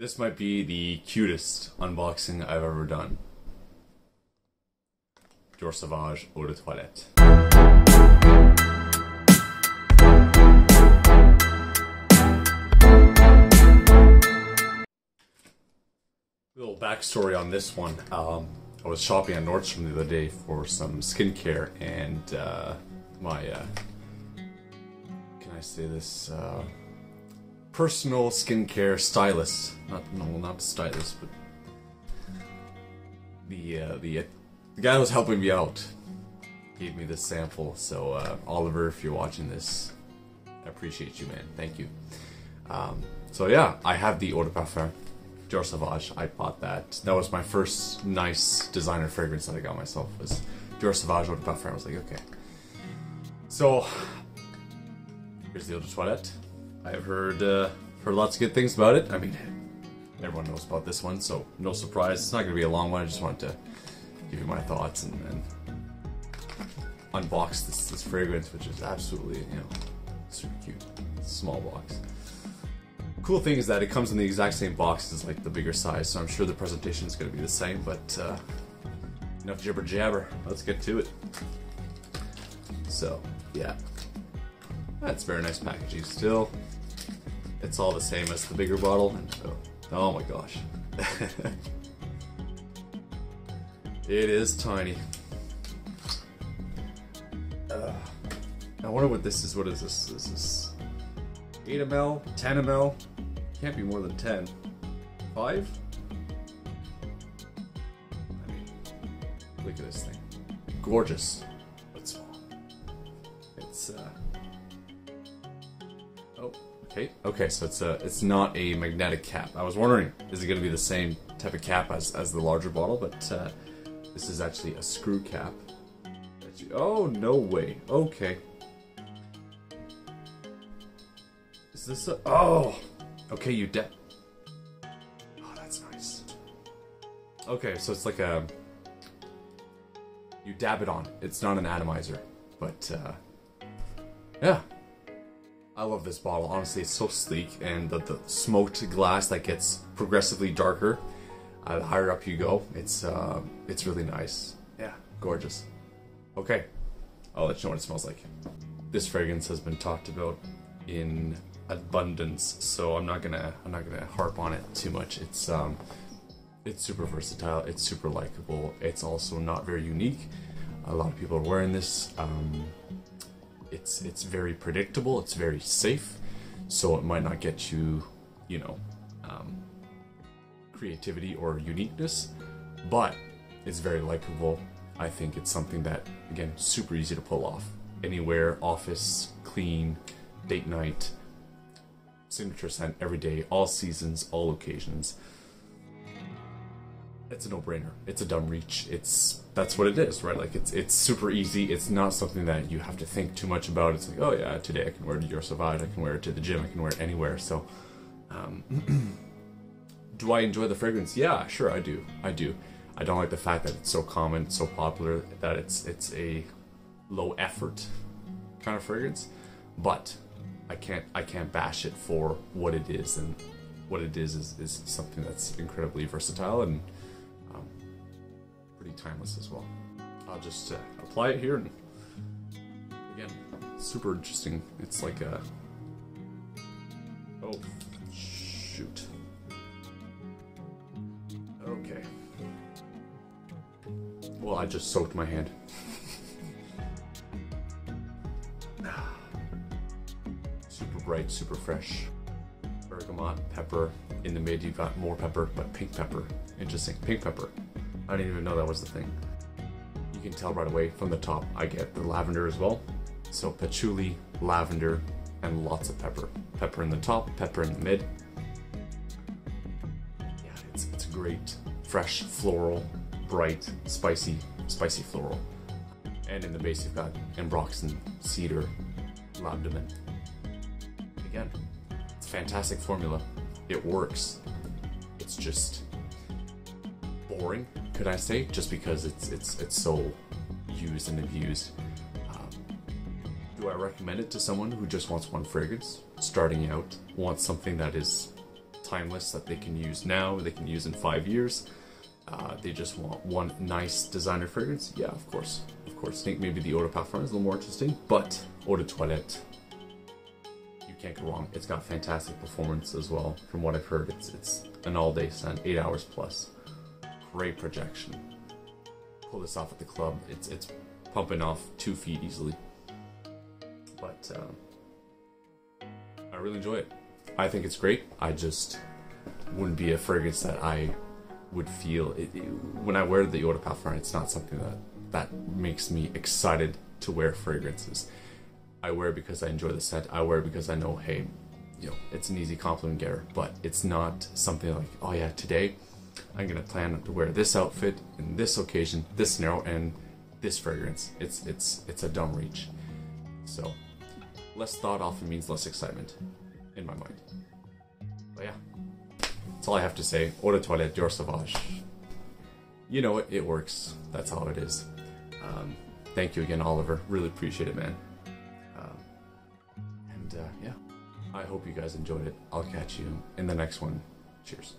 This might be the cutest unboxing I've ever done. Dior Sauvage Eau de Toilette. Little backstory on this one. Um, I was shopping at Nordstrom the other day for some skincare, and uh, my uh, can I say this? Uh, personal skincare stylist. Not no, not stylist, but the uh, the the guy was helping me out gave me this sample. So uh, Oliver, if you're watching this, I appreciate you, man. Thank you. Um, so yeah, I have the Eau de Parfum Dior Sauvage. I bought that. That was my first nice designer fragrance that I got myself. Was Dior Sauvage Eau de Parfum. I was like, okay. So here's the Eau de Toilette. I've heard uh, heard lots of good things about it. I mean, everyone knows about this one, so no surprise. It's not going to be a long one. I just wanted to give you my thoughts and, and unbox this, this fragrance, which is absolutely you know super cute. Small box. Cool thing is that it comes in the exact same box as like the bigger size, so I'm sure the presentation is going to be the same. But uh, enough jibber jabber. Let's get to it. So yeah, that's very nice packaging still. It's all the same as the bigger bottle. So, oh my gosh. it is tiny. Uh, I wonder what this is. What is this? This is 8 ml, 10 ml. Can't be more than 10. 5? I mean, look at this thing. Gorgeous, Okay. Okay, so it's a it's not a magnetic cap. I was wondering, is it going to be the same type of cap as, as the larger bottle? But uh, this is actually a screw cap. you- Oh no way. Okay. Is this a? Oh. Okay, you de. Oh, that's nice. Okay, so it's like a. You dab it on. It's not an atomizer, but uh, yeah. I love this bottle. Honestly, it's so sleek, and the, the smoked glass that gets progressively darker uh, the higher up you go. It's uh, it's really nice. Yeah, gorgeous. Okay, I'll let you know what it smells like. This fragrance has been talked about in abundance, so I'm not gonna I'm not gonna harp on it too much. It's um, it's super versatile. It's super likable. It's also not very unique. A lot of people are wearing this. Um, it's it's very predictable. It's very safe, so it might not get you, you know, um, creativity or uniqueness, but it's very likable. I think it's something that again super easy to pull off anywhere, office, clean, date night, signature scent every day, all seasons, all occasions. It's a no-brainer. It's a dumb reach. It's that's what it is, right? Like it's it's super easy. It's not something that you have to think too much about. It's like, oh yeah, today I can wear it to your Sauvage, I can wear it to the gym, I can wear it anywhere. So, um, do I enjoy the fragrance? Yeah, sure, I do. I do. I don't like the fact that it's so common, so popular, that it's it's a low effort kind of fragrance, but I can't I can't bash it for what it is, and what it is is, is something that's incredibly versatile and pretty timeless as well. I'll just uh, apply it here, and again, super interesting. It's like a oh shoot. Okay. Well, I just soaked my hand. super bright, super fresh. Bergamot, pepper. In the mid, you've got more pepper, but pink pepper. Interesting. Pink pepper. I didn't even know that was the thing. You can tell right away from the top, I get the lavender as well. So patchouli, lavender, and lots of pepper. Pepper in the top, pepper in the mid. Yeah, it's, it's great. Fresh, floral, bright, spicy, spicy floral. And in the base, you've got ambroxan, cedar, labdanum. Again, it's a fantastic formula. It works. It's just boring, could I say? Just because it's it's it's so used and abused. Um, do I recommend it to someone who just wants one fragrance, starting out, wants something that is timeless that they can use now, they can use in five years. Uh, they just want one nice designer fragrance. Yeah, of course, of course. I think maybe the Eau de Parfum is a little more interesting, but Eau de Toilette, you can't go wrong. It's got fantastic performance as well. From what I've heard, it's it's an all-day scent, eight hours plus. Great projection. Pull this off at the club. It's it's pumping off two feet easily. But um, I really enjoy it. I think it's great. I just wouldn't be a fragrance that I would feel it, it, when I wear the Eau de Parfum. It's not something that that makes me excited to wear fragrances. I wear it because I enjoy the scent. I wear it because I know, hey, you know, it's an easy compliment getter. But it's not something like, oh yeah, today I'm gonna plan to wear this outfit in this occasion, this scenario, and this fragrance. It's it's it's a dumb reach. So less thought often means less excitement, in my mind. But yeah, that's all I have to say. Eau de toilette, Sauvage. You know it, it works. That's how it is. Um, thank you again, Oliver. Really appreciate it, man. Um, and uh, yeah, I hope you guys enjoyed it. I'll catch you in the next one. Cheers.